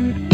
Mm-hmm.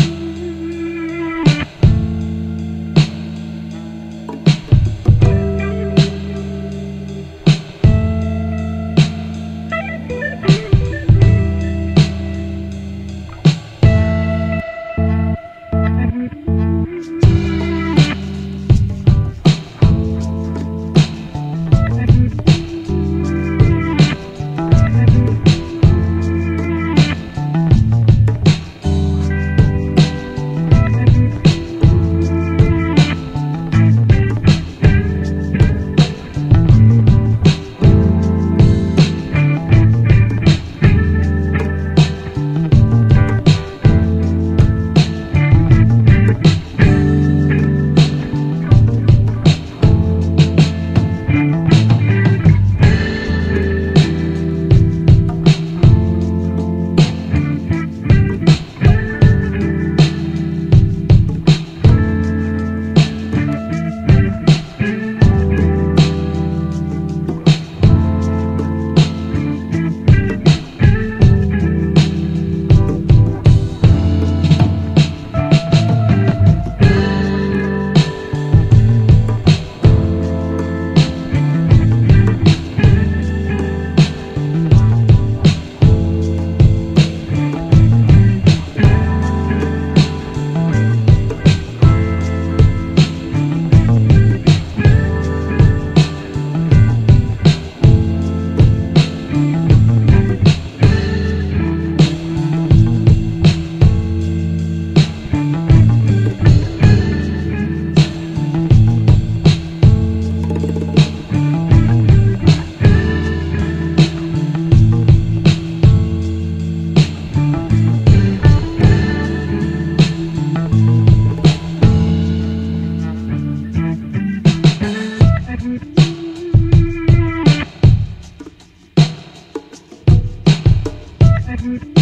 Mm-hmm.